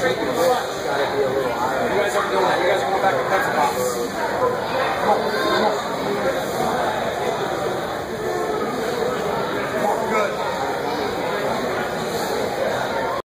you guys aren't doing that. You guys are going back to Pepsi Pops.